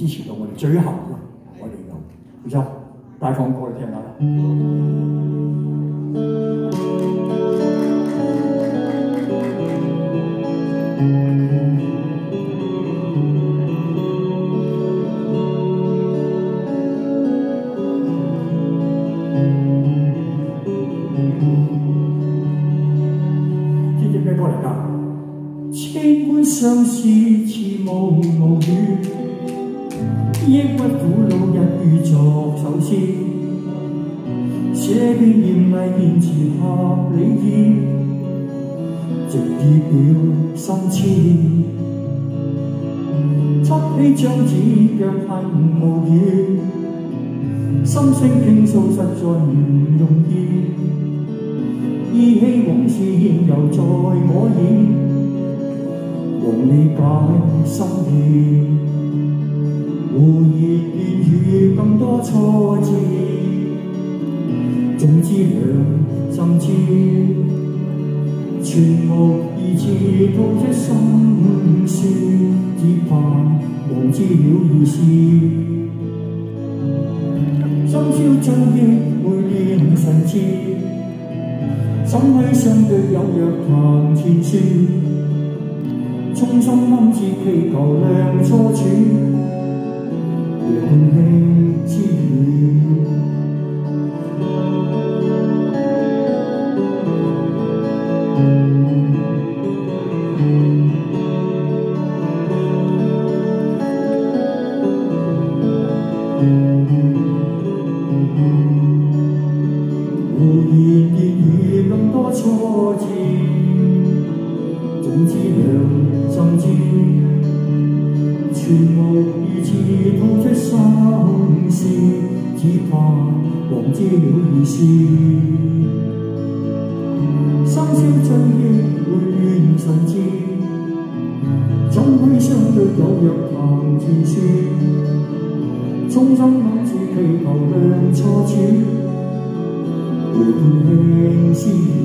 支持到我哋最後，我哋有然之後帶放歌嚟聽下啦。知唔知咩歌嚟㗎？千般相思似無写遍艳丽面前合理意，直意表心痴。执起张纸脚痕无语，心声倾诉实在唔容易。依稀往事现犹在我耳，望理解心意。 總之兩心知，全無二字吐出心酸，只盼忘知了意思。深宵將憶回念神志。心裏相對有若談前説，衷心暗自祈求亮初處，胡言亂語更多挫折，总之兩心知，全無二字吐出心事，只怕忘知了意思。深宵將憶回亂神志，怎許相对有若谈前説，匆匆那次祈求和错处互道平